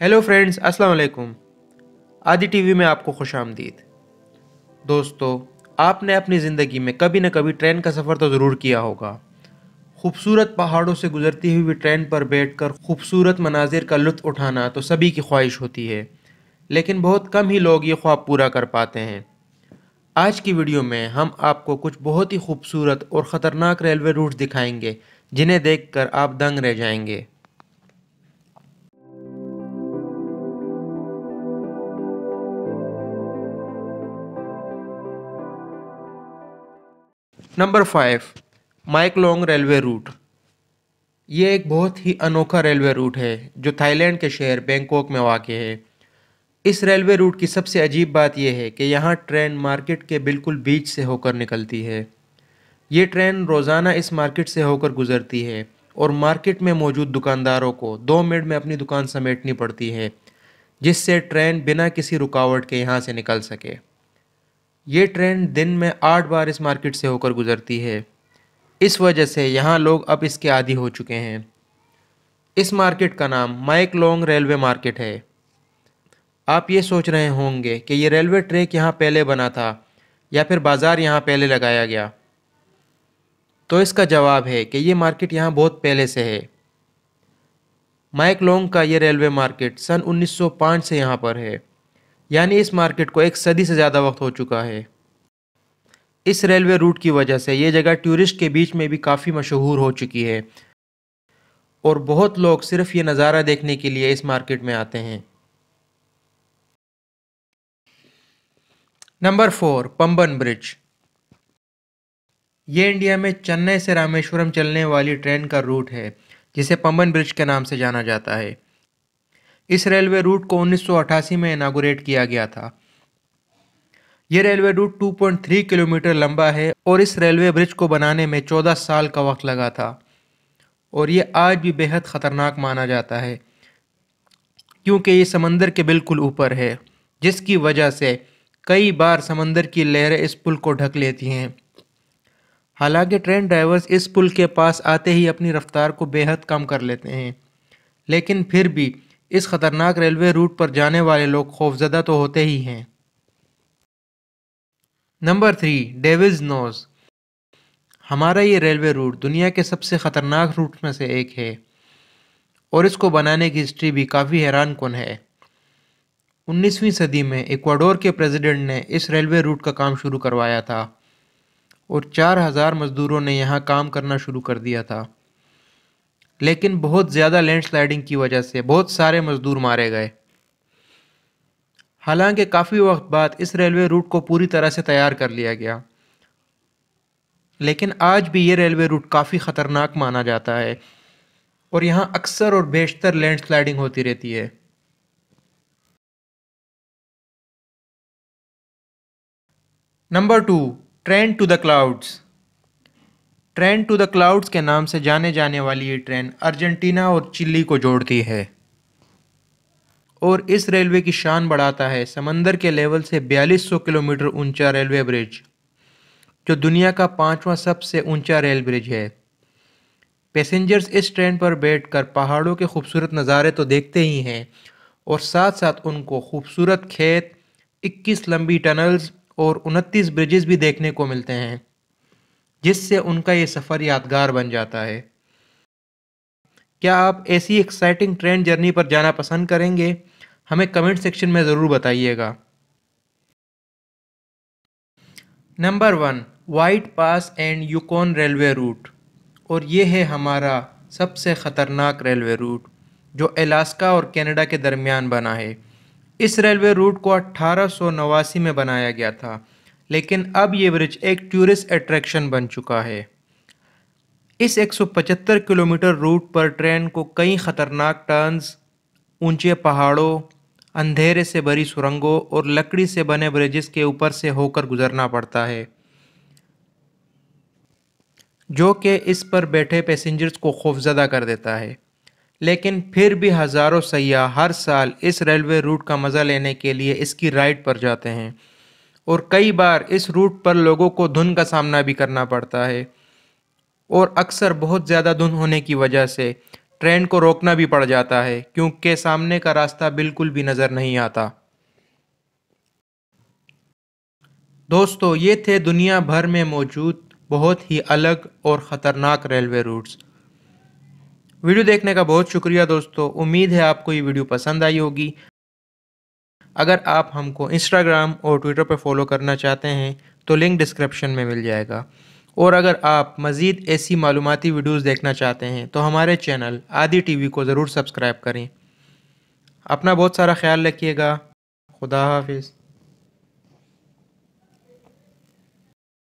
Hello friends अस्सलाम वालेकुम आदि टीवी में आपको खुश आमदीद। दोस्तों, आपने अपनी ज़िंदगी में कभी न कभी ट्रेन का सफ़र तो ज़रूर किया होगा। खूबसूरत पहाड़ों से गुजरती हुई ट्रेन पर बैठकर खूबसूरत मनाजिर का लुत्फ़ उठाना तो सभी की ख्वाहिश होती है, लेकिन बहुत कम ही लोग ये ख्वाब पूरा कर पाते हैं। आज की वीडियो में हम आपको कुछ बहुत ही खूबसूरत और ख़तरनाक रेलवे रूट्स दिखाएँगे, जिन्हें देखकर आप दंग रह जाएँगे। नंबर फाइव माइकलोंग रेलवे रूट ये एक बहुत ही अनोखा रेलवे रूट है, जो थाईलैंड के शहर बैंकॉक में वाक़ है। इस रेलवे रूट की सबसे अजीब बात यह है कि यहाँ ट्रेन मार्केट के बिल्कुल बीच से होकर निकलती है। ये ट्रेन रोज़ाना इस मार्केट से होकर गुज़रती है और मार्केट में मौजूद दुकानदारों को दो मिनट में अपनी दुकान समेटनी पड़ती है, जिससे ट्रेन बिना किसी रुकावट के यहाँ से निकल सके। ये ट्रेन दिन में आठ बार इस मार्केट से होकर गुजरती है। इस वजह से यहाँ लोग अब इसके आदि हो चुके हैं। इस मार्केट का नाम माइक लॉन्ग रेलवे मार्केट है। आप ये सोच रहे होंगे कि ये रेलवे ट्रैक यहाँ पहले बना था या फिर बाज़ार यहाँ पहले लगाया गया। तो इसका जवाब है कि ये मार्केट यहाँ बहुत पहले से है। माइक लॉन्ग का ये रेलवे मार्केट सन 1905 से यहाँ पर है। यानी इस मार्केट को एक सदी से ज़्यादा वक्त हो चुका है। इस रेलवे रूट की वजह से ये जगह टूरिस्ट के बीच में भी काफ़ी मशहूर हो चुकी है। और बहुत लोग सिर्फ़ ये नज़ारा देखने के लिए इस मार्केट में आते हैं। Number four, Pamban bridge. ये इंडिया में चेन्नई से रामेश्वरम चलने वाली ट्रेन का रूट है, जिसे पंबन ब्रिज के नाम से जाना जाता है। इस रेलवे रूट को 1988 में इनागोरेट किया गया था। ये रेलवे रूट 2.3 किलोमीटर लंबा है और इस रेलवे ब्रिज को बनाने में 14 साल का वक्त लगा था और ये आज भी बेहद ख़तरनाक माना जाता है, क्योंकि ये समंदर के बिल्कुल ऊपर है, जिसकी वजह से कई बार समंदर की लहरें इस पुल को ढक लेती हैं। हालाँकि ट्रेन ड्राइवर्स इस पुल के पास आते ही अपनी रफ्तार को बेहद कम कर लेते हैं, लेकिन फिर भी इस खतरनाक रेलवे रूट पर जाने वाले लोग खौफजदा तो होते ही हैं। Number three, Devil's Nose. हमारा ये रेलवे रूट दुनिया के सबसे ख़तरनाक रूट में से एक है और इसको बनाने की हिस्ट्री भी काफ़ी हैरान कन है। 19वीं सदी में इक्वाडोर के प्रेसिडेंट ने इस रेलवे रूट का काम शुरू करवाया था और 4000 मज़दूरों ने यहाँ काम करना शुरू कर दिया था। लेकिन बहुत ज़्यादा लैंडस्लाइडिंग की वजह से बहुत सारे मजदूर मारे गए। हालाँकि काफ़ी वक्त बाद इस रेलवे रूट को पूरी तरह से तैयार कर लिया गया। लेकिन आज भी ये रेलवे रूट काफ़ी ख़तरनाक माना जाता है और यहाँ अक्सर और बेशतर लैंडस्लाइडिंग होती रहती है। Number two train to the clouds train to the clouds के नाम से जाने जाने वाली ये ट्रेन अर्जेंटीना और चिल्ली को जोड़ती है। और इस रेलवे की शान बढ़ाता है। समंदर के लेवल से 4200 किलोमीटर ऊँचा रेलवे ब्रिज, जो दुनिया का पांचवा सबसे ऊँचा रेल ब्रिज है। पैसेंजर्स इस ट्रेन पर बैठकर पहाड़ों के खूबसूरत नज़ारे तो देखते ही हैं और साथ साथ उनको खूबसूरत खेत 21 लंबी टनल्स और 29 ब्रिजेस भी देखने को मिलते हैं। जिससे उनका ये सफ़र यादगार बन जाता है। क्या आप ऐसी एक्साइटिंग ट्रेन जर्नी पर जाना पसंद करेंगे? हमें कमेंट सेक्शन में ज़रूर बताइएगा। Number one White Pass and Yukon railway route और ये है हमारा सबसे ख़तरनाक रेलवे रूट जो अलास्का और कनाडा के दरमियान बना है। इस रेलवे रूट को अट्ठारह में बनाया गया था। लेकिन अब ये ब्रिज एक टूरिस्ट अट्रैक्शन बन चुका है। इस 175 किलोमीटर रूट पर ट्रेन को कई ख़तरनाक टर्न्स ऊँचे पहाड़ों, अंधेरे से भरी सुरंगों और लकड़ी से बने ब्रिजेस के ऊपर से होकर गुजरना पड़ता है। जो कि इस पर बैठे पैसेंजर्स को खौफजदा कर देता है। लेकिन फिर भी हज़ारों सयाह हर साल इस रेलवे रूट का मज़ा लेने के लिए इसकी राइड पर जाते हैं। और कई बार इस रूट पर लोगों को धुन का सामना भी करना पड़ता है। और अक्सर बहुत ज़्यादा धुन होने की वजह से ट्रेन को रोकना भी पड़ जाता है, क्योंकि सामने का रास्ता बिल्कुल भी नज़र नहीं आता। दोस्तों, ये थे दुनिया भर में मौजूद बहुत ही अलग और ख़तरनाक रेलवे रूट्स। वीडियो देखने का बहुत शुक्रिया दोस्तों, उम्मीद है आपको ये वीडियो पसंद आई होगी। अगर आप हमको इंस्टाग्राम और ट्विटर पर फॉलो करना चाहते हैं तो लिंक डिस्क्रिप्शन में मिल जाएगा। और अगर आप मज़ीद ऐसी मालूमती वीडियोस देखना चाहते हैं तो हमारे चैनल आदि टीवी को ज़रूर सब्सक्राइब करें। अपना बहुत सारा ख्याल रखिएगा। खुदा हाफिज़।